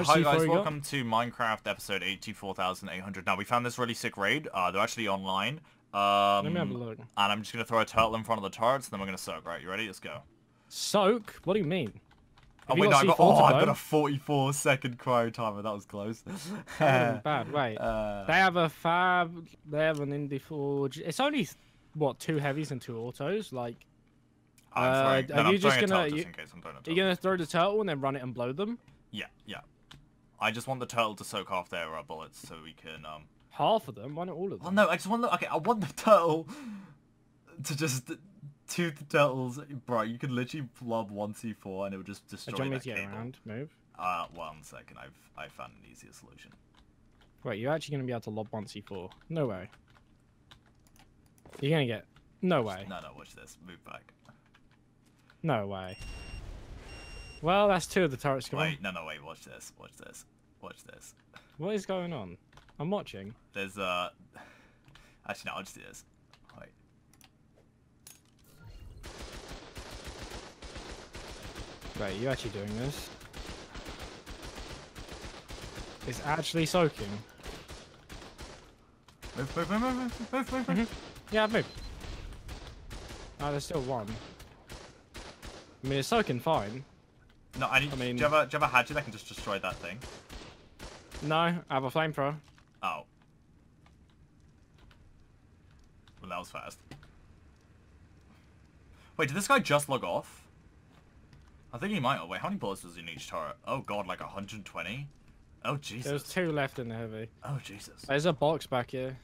Hi guys, welcome to Minecraft episode 84800. Now we found this really sick raid. Uh, they're actually online. Um, Let me have a look. And I'm just gonna throw a turtle in front of the turrets, and then we're gonna soak. Right, you ready? Let's go. Soak? What do you mean? Oh Have you wait, no, I got, oh, to I got a 44 second cryo timer. That was close. That would've been bad. Wait. Uh, They have a fab. They have an indie forge. It's only what two heavies and two autos. Like, I'm uh, throwing, are no, you I'm just gonna- you- just in case I'm throwing a are you gonna throw the turtle and then run it and blow them? Yeah, yeah. I just want the turtle to soak half their uh, bullets so we can um. Half of them. Why not all of them? no, I just want the okay. I want the turtle to just two turtles, bro. You could literally blob one C4 and it would just destroy Do you want me that to get cable. around? Move. Uh, one second. I've I found an easier solution. Wait, you're actually gonna be able to lob one C4? No way. You're gonna get. No way. No, no, watch this. Move back. No way. Well, that's two of the turrets gone. Wait, no, no, wait. Watch this. Watch this. Watch this. What is going on? I'm watching. There's uh. Actually, no. I'll just do this. Wait. Wait, you actually doing this? It's actually soaking. Move, move, move, move, move, move, move, move. Yeah, move. Oh, there's still one. I mean, it's soaking fine. No, I need. I mean- do you have a do you have a hatchet that can just destroy that thing? No, I have a flamethrower. Oh. Well, that was fast. Wait, did this guy just log off? I think he might have. Wait, how many bullets was in each turret? Oh god, like 120? Oh Jesus. There's two left in the heavy. Oh Jesus. There's a box back here.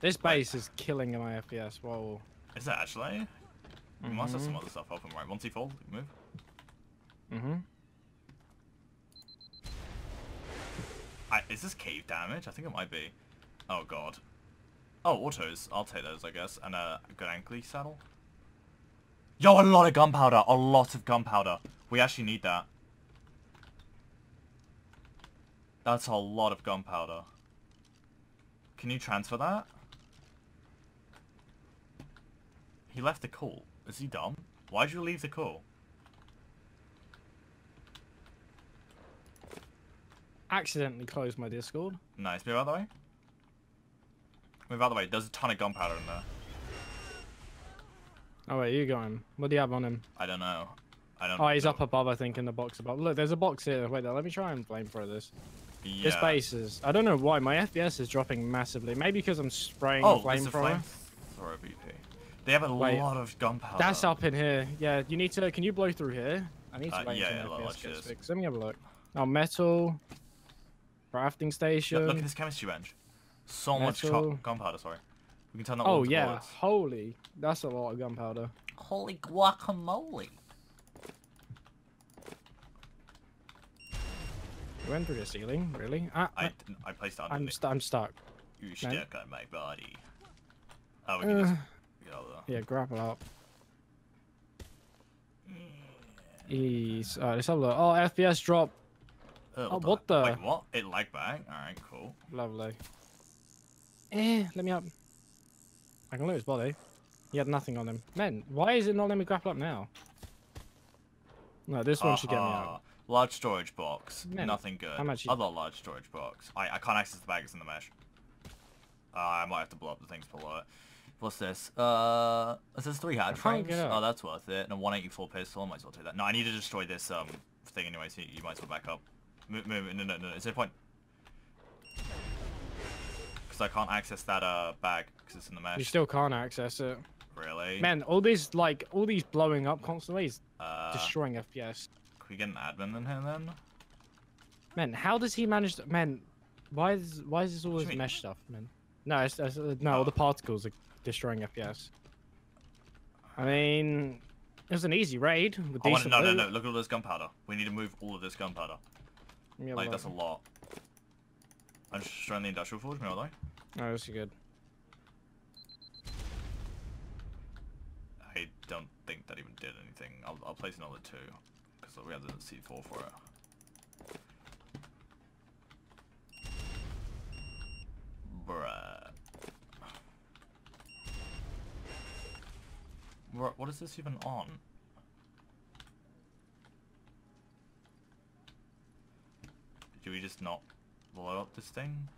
This base is killing my FPS. Whoa. Is that actually? We must have some Mhm. other stuff open, right? Once he falls, move. Mm-hmm. I, is this cave damage? I think it might be. Oh god. Oh, autos. I'll take those, I guess. And a good ankle saddle. Yo, a lot of gunpowder. A lot of gunpowder. We actually need that. That's a lot of gunpowder. Can you transfer that? He left the call. Is he dumb? Why'd you leave the call? Accidentally closed my Discord. Nice. Move out the way. Move out the way. There's a ton of gunpowder in there. Oh wait, you got him. What do you have on him? I don't know. I don't Oh, he's know. up above, I think, in the box above. Look, there's a box here. Wait, let me try and flamethrow this. Yeah. This base is. I don't know why my FPS is dropping massively. Maybe because I'm spraying Oh, it's a flamethrower. flamethrower VP. They have a Wait, lot of gunpowder. That's up in here. Yeah, you need to. Can you blow through here? I need to Uh, yeah, yeah, my watch FPS gets fixed. Let me have a look. Oh, metal. Crafting station. Look, look at this chemistry bench. So much Metal. gu- gunpowder. Sorry. We can turn that oh yeah, bullets. holy, that's a lot of gunpowder. Holy guacamole. We went through the ceiling, really? Ah, I ah, I placed it I'm underneath. st I'm stuck. You no. stuck on my body. Oh, we can Uh, just get over there. yeah, grapple up. Ease. Alright, let's have a look. Oh, FPS drop. Oh, oh, what the- Wait, what? It lagged back? Alright, cool. Lovely. Eh, let me up. I can loot his body. He had nothing on him. Man, why is it not letting me grapple up now? No, this one should get me out. Large storage box. Man, Nothing good. how much Other large storage box. I, I can't access the bag, it's in the mesh. Uh, I might have to blow up the things below it. What's this? Uh, it says three can't frames. Oh, that's worth it. And a 184 pistol. I might as well take that. No, I need to destroy this um thing anyway, so you might as well back up. Move. No, no, no. Is there a point? Because I can't access that uh bag because it's in the mesh. You still can't access it. Really? Man, all these, like, all these blowing up constantly is Uh, destroying FPS. can we get an admin in here then? Man, how does he manage to... Man, why is, why is this all this mesh stuff, man? No, it's, it's, uh, no, all Oh. the particles are destroying FPS. I mean, it was an easy raid with I want decent no, no, no. Look at all this gunpowder. We need to move all of this gunpowder. Me Like, look. that's a lot. I'm just destroying the industrial forge, maybe I Oh, this is good. I don't think that even did anything. I'll, I'll place another two. Because we have the C4 for it. Bruh. Bruh, What is this even on? Do we just not blow up this thing?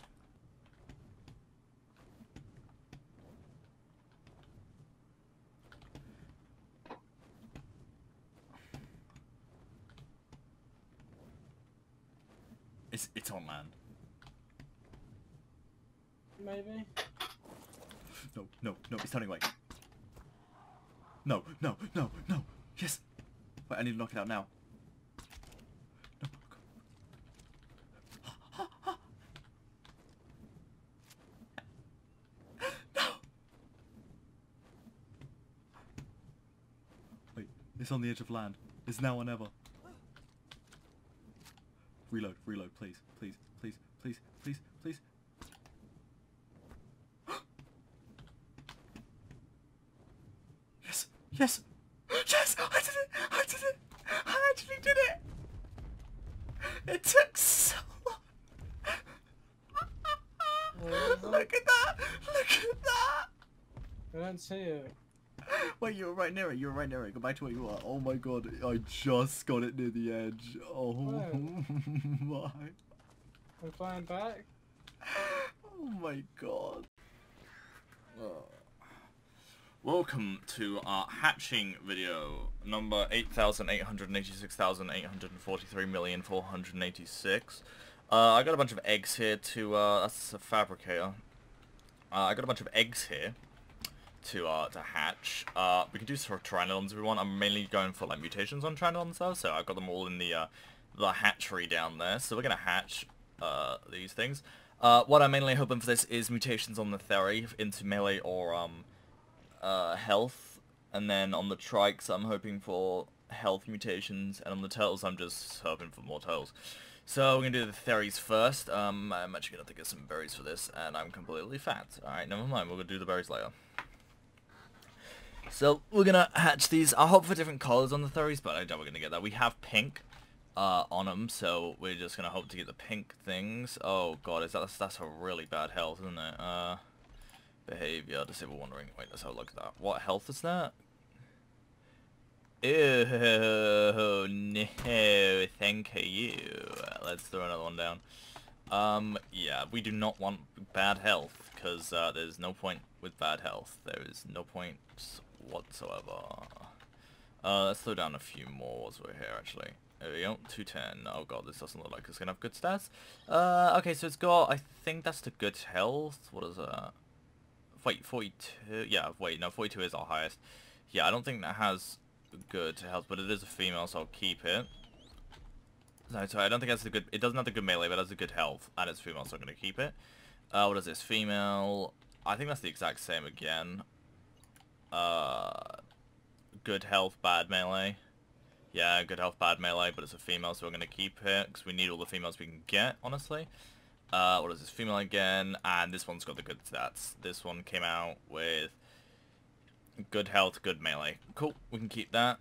It's, it's on land. Maybe. No, no, no, it's turning away. No, no, no, no. Yes. Wait, I need to knock it out now. No. No. Wait, it's on the edge of land. It's now or never. Reload, reload, please, please, please, please, please, please. Yes, yes, yes! I did it! I did it! I actually did it! It took so long. Oh, Look at that! Look at that! I don't see it. Wait, you were right near it. You were right near it. Go back to where you are. Oh my god, I just got it near the edge. Oh my. I'm flying back. Oh my god. Welcome to our hatching video, number 8,886,843,486. Uh, I got a bunch of eggs here to, uh, that's a fabricator. Uh, I got a bunch of eggs here to, uh, to hatch. Uh, we can do for Pteranodons if we want. I'm mainly going for, like, mutations on Pteranodons though, so I've got them all in the, uh, the hatchery down there. So we're gonna hatch, uh, these things. Uh, what I'm mainly hoping for this is mutations on the Theri into melee or, um, uh, health, and then on the trikes I'm hoping for health mutations, and on the turtles I'm just hoping for more turtles. So we're gonna do the Theris first. Um, I'm actually gonna have to get some berries for this, and I'm completely fat. Alright, never mind, we're gonna do the berries later. So we're gonna hatch these. I hope for different colors on the Theris, but I doubt we're gonna get that. We have pink uh, on them, so we're just gonna hope to get the pink things. Oh god, is that that's a really bad health, isn't it? Uh, behavior, disable wandering. Wait, let's have a look at that. What health is that? Ew, no, thank you. Let's throw another one down. Um, yeah, we do not want bad health, because uh, there's no point with bad health. There is no point whatsoever. Uh, let's throw down a few more as we're here, actually. There we go, 210. Oh god, this doesn't look like it's gonna have good stats. Uh, okay, so it's got, I think that's the good health. What is that? Wait, 42? Yeah, wait, no, 42 is our highest. Yeah, I don't think that has good health, but it is a female, so I'll keep it. No, sorry, I don't think that's the good, it doesn't have the good melee, but it has the good health, and it's female, so I'm gonna keep it. Uh, what is this? Female, I think that's the exact same again. Uh, good health, bad melee. Yeah, good health, bad melee, but it's a female, so we're going to keep it, because we need all the females we can get, honestly. Uh, what is this? Female again, and this one's got the good stats. This one came out with good health, good melee. Cool, we can keep that.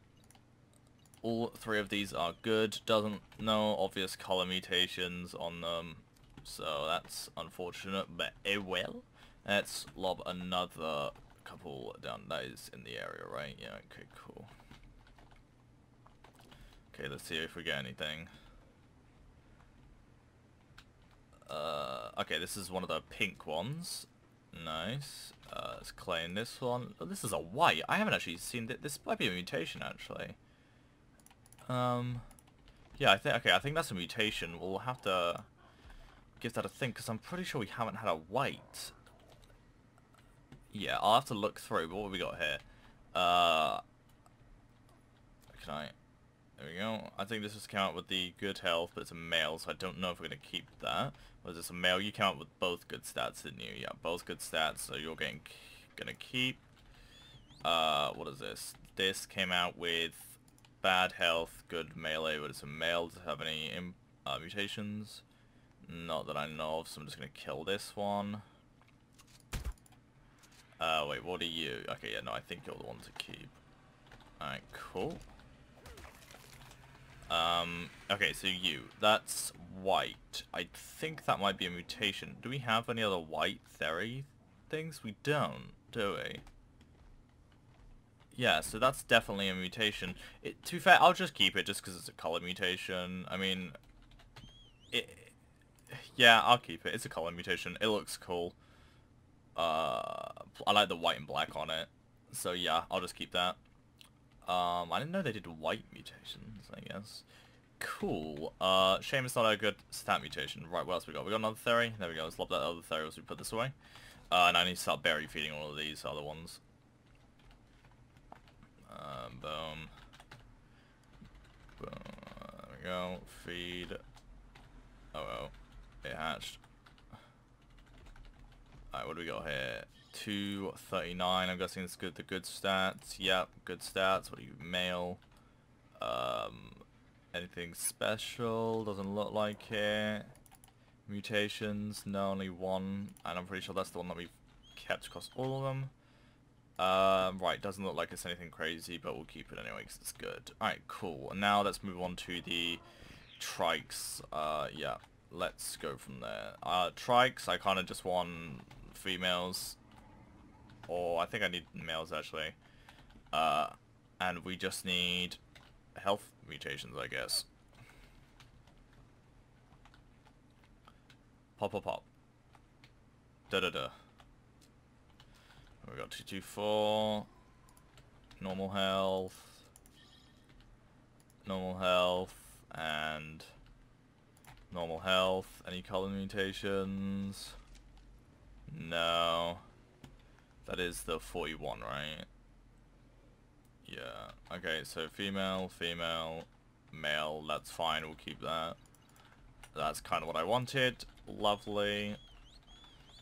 All three of these are good. Doesn't, no obvious color mutations on them, so that's unfortunate, but it will. Let's lob another couple down. Is in the area, right? Yeah, okay, cool. Okay, let's see if we get anything. Uh, okay, this is one of the pink ones. Nice. Uh, let's claim this one. Oh, this is a white. I haven't actually seen that. This might be a mutation, actually. Um, yeah, I think. Okay, I think that's a mutation. We'll have to give that a think because I'm pretty sure we haven't had a white. Yeah, I'll have to look through. What have we got here? Uh, can I? There we go. I think this just came out with the good health, but it's a male, so I don't know if we're going to keep that. Was this a male? You came out with both good stats, didn't you? Yeah, both good stats, so you're getting going to keep. Uh, what is this? This came out with bad health, good melee, but it's a male. Does it have any uh, mutations? Not that I know of, so I'm just going to kill this one. Uh, wait, what are you? Okay, yeah, no, I think you're the one to keep. Alright, cool. Um, okay, so you. That's white. I think that might be a mutation. Do we have any other white Theri things? We don't, do we? Yeah, so that's definitely a mutation. It, to be fair, I'll just keep it just because it's a color mutation. I mean, it, Yeah, I'll keep it. It's a color mutation. It looks cool. Uh, I like the white and black on it. So yeah, I'll just keep that. Um, I didn't know they did white mutations, I guess. Cool. Uh, shame it's not a good stat mutation. Right, what else we got? We got another Theri. There we go. Let's lop that other Theri as we put this away. Uh, and I need to start berry feeding all of these other ones. Uh, boom. Boom. There we go. Feed. Oh, oh. It hatched. Alright, what do we got here? 239, I'm guessing it's good. The good stats. Yep, good stats. What are you, male? Um, anything special? Doesn't look like it. Mutations, no, only one. And I'm pretty sure that's the one that we've kept across all of them. Um, right, doesn't look like it's anything crazy, but we'll keep it anyway because it's good. Alright, cool. And now let's move on to the trikes. Uh, yeah, let's go from there. Uh, trikes, I kind of just want females. Or I think I need males actually. Uh, and we just need health mutations, I guess. Pop, pop, pop. Da da da. We got 224. Normal health. Normal health. And normal health. Any color mutations? No. That is the 41, right? Yeah. Okay, so female, female, male, that's fine, we'll keep that. That's kind of what I wanted. Lovely.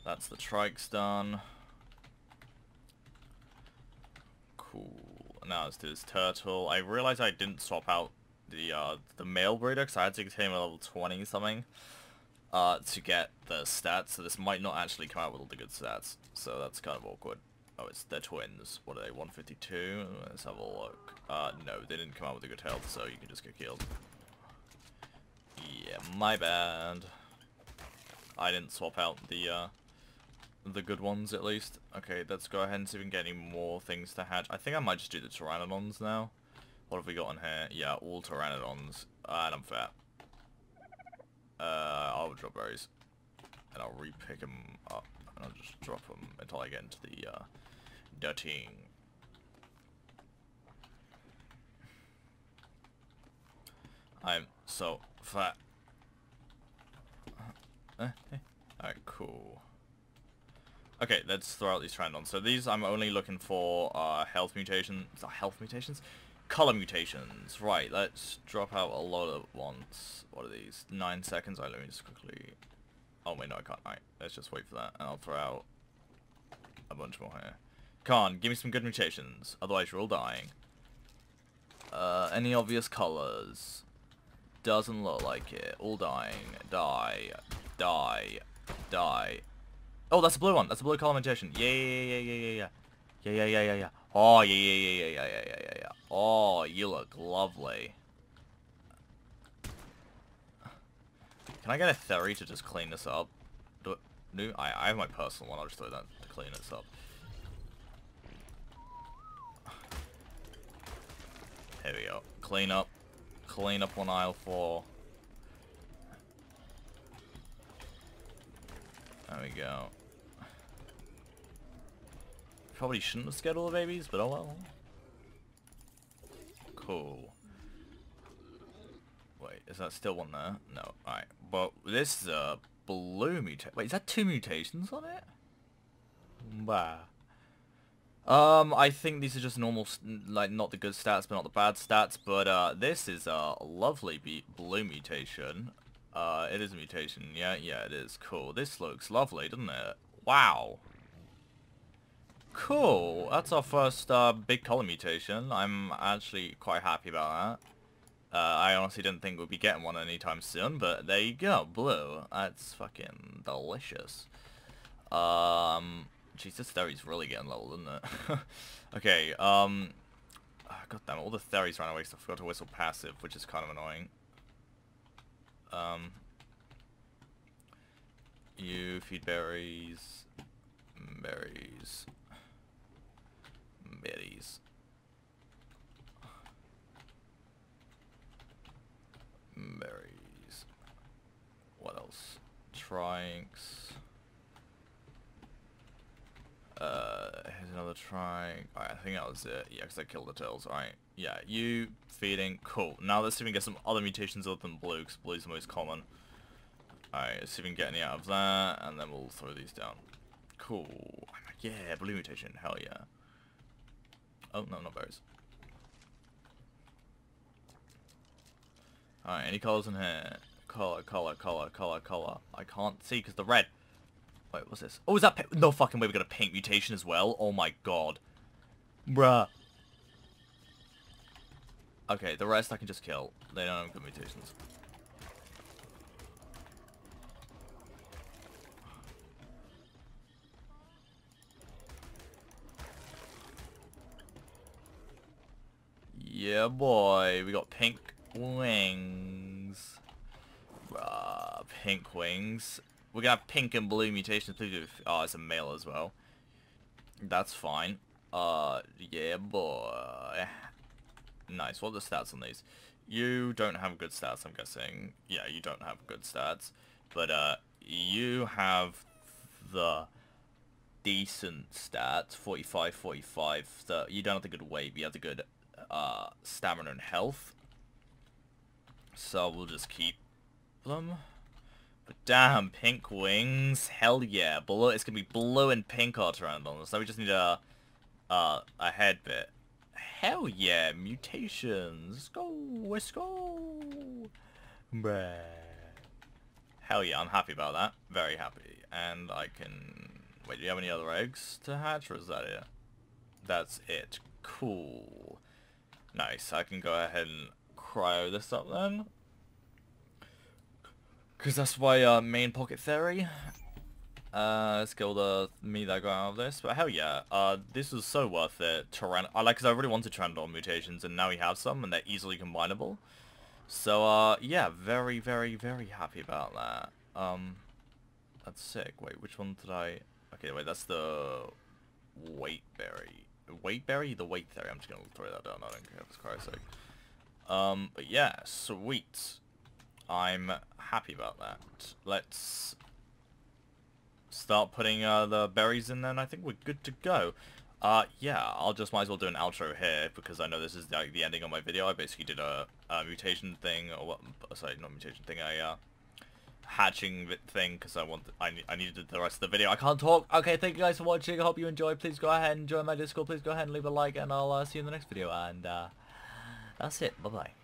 That's the trikes done. Cool. Now let's do this turtle. I realized I didn't swap out the uh, the male breeder because I had to him a level 20 something uh, to get the stats, so this might not actually come out with all the good stats, so that's kind of awkward. Oh, it's they're twins. What are they, 152? Let's have a look. Uh, no, they didn't come out with a good health, so you can just get killed. Yeah, my bad. I didn't swap out the, uh, the good ones, at least. Okay, let's go ahead and see if we can get any more things to hatch. I think I might just do the Pteranodons now. What have we got on here? Yeah, all Pteranodons. And I'm fat. Uh, I'll drop berries. And I'll re-pick them up. And I'll just drop them until I get into the, uh, dutting. I'm so fat. Uh, eh. Alright, cool. Okay, let's throw out these Pteranodons. So these I'm only looking for uh, health mutations. Health mutations? Color mutations. Right, let's drop out a lot of ones. What are these? Nine seconds. Alright, let me just quickly... Oh, wait, no, I can't. Alright, let's just wait for that. And I'll throw out a bunch more here. On, give me some good mutations. Otherwise, you're all dying. Uh, any obvious colors? Doesn't look like it. All dying. Die. Die. Die. Oh, that's a blue one. That's a blue color mutation. Yeah, yeah, yeah, yeah, yeah, yeah. Yeah, yeah, yeah, yeah, yeah. Oh, yeah, yeah, yeah, yeah, yeah, yeah, yeah, yeah. Oh, you look lovely. Can I get a Theri to just clean this up? Do it? No, I, I have my personal one. I'll just throw that to clean this up. Here we go. Clean up. Clean up on aisle 4. There we go. Probably shouldn't have scared all the babies, but oh well. Cool. Wait, is that still one there? No. Alright. But this is a blue mutation. Wait, is that two mutations on it? Bah. Um, I think these are just normal, like, not the good stats, but not the bad stats, but, uh, this is a lovely blue mutation. Uh, it is a mutation, yeah, yeah, it is. Cool. This looks lovely, doesn't it? Wow. Cool. That's our first uh, big color mutation. I'm actually quite happy about that. Uh, I honestly didn't think we'd be getting one anytime soon, but there you go, blue. That's fucking delicious. Um, jeez, this Theri's really getting leveled, isn't it? okay, um, ah, god damn all the Theris ran away, so I forgot to whistle passive, which is kind of annoying. Um, you feed berries, berries, berries. Berries. What else? Trikes. Uh, here's another trike. Alright, I think that was it. Yeah, because I killed the tails. Alright, yeah, you feeding. Cool. Now let's see if we can get some other mutations other than blue, because blue is the most common. Alright, let's see if we can get any out of that, and then we'll throw these down. Cool. Yeah, blue mutation. Hell yeah. Oh, no, not berries. Alright, any colors in here? Color, color, color, color, color. I can't see because the red. Wait, what's this? Oh, is that No fucking way we got a pink mutation as well? Oh my god. Bruh. Okay, the rest I can just kill. They don't have good mutations. Yeah, boy. We got pink wings. Uh, pink wings. We're gonna have pink and blue mutations. Oh, it's a male as well. That's fine. Uh, yeah, boy. Nice. What are the stats on these? You don't have good stats, I'm guessing. Yeah, you don't have good stats. But, uh, you have the decent stats. 45, 45. So you don't have the good weight, but you have the good uh, stamina and health. So we'll just keep them. But damn, pink wings. Hell yeah. Blue, it's going to be blue and pink all around on So we just need a, a head bit. Hell yeah, mutations. Let's go, let's go. Bruh. Hell yeah, I'm happy about that. Very happy. And I can... Wait, do you have any other eggs to hatch, or is that it? That's it. Cool. Nice, I can go ahead and cryo this up then. Because that's my uh, main pocket Theri. Uh, let's kill the me that got out of this. But hell yeah, uh, this was so worth it. Tyran I like, because I really wanted Pteranodon mutations, and now we have some, and they're easily combinable. So, uh, yeah, very, very, very happy about that. Um, that's sick. Wait, which one did I... Okay, wait, that's the weight berry. Weight berry? The weight Theri. I'm just gonna throw that down. I don't care. For Christ's sake. Um, but yeah, sweet. I'm happy about that. Let's start putting uh, the berries in then. I think we're good to go. Uh, yeah, I'll just might as well do an outro here because I know this is like the ending of my video. I basically did a, a mutation thing, or what? Sorry, not mutation thing. A uh, hatching thing because I want I, I needed the rest of the video. I can't talk. Okay, thank you guys for watching. I hope you enjoyed. Please go ahead and join my Discord. Please go ahead and leave a like, and I'll uh, see you in the next video. And uh, that's it. Bye bye.